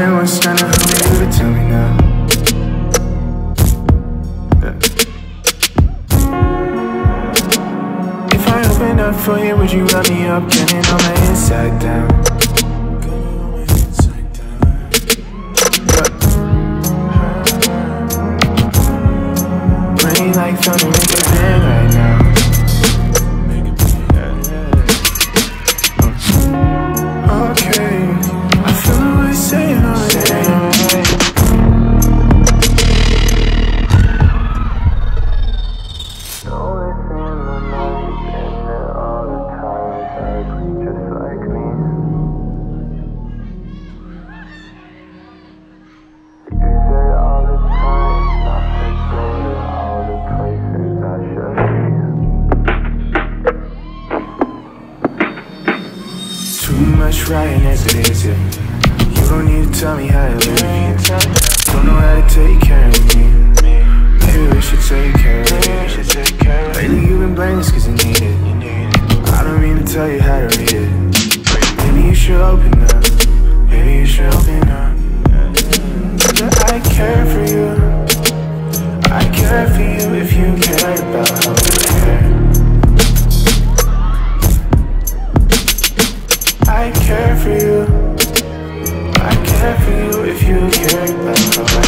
Everyone's trying to hold you to tell me now. If I open up for you, would you let me up? Getting on my inside down. Rain like thunder, make it bang right now. Much writing as it is, yeah. You don't need to tell me how to live, yeah. Don't know how to take care of me. Maybe we should take care of it. Lately you've been blameless cause you need it. I don't mean to tell you how care for you. I care for you if you care back